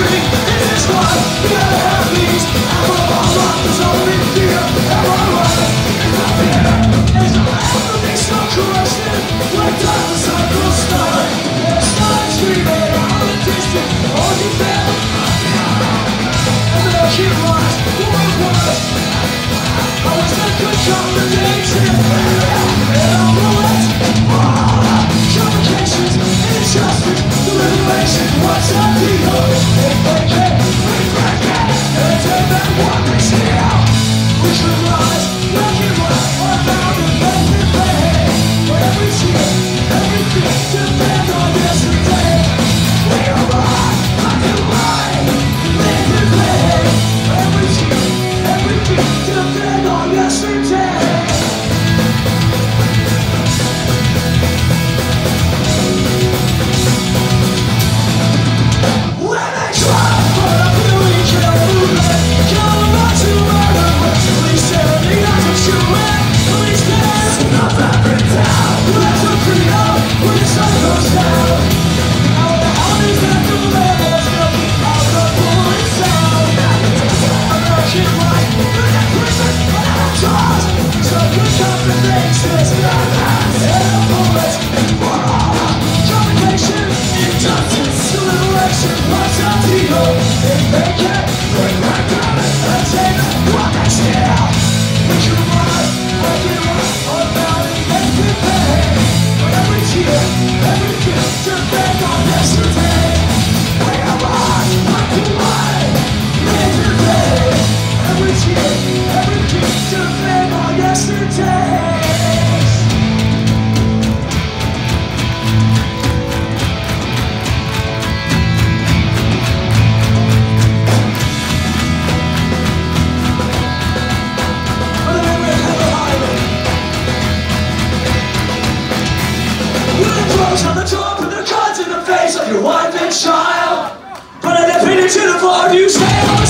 This is what What's on the earth? applaud you, say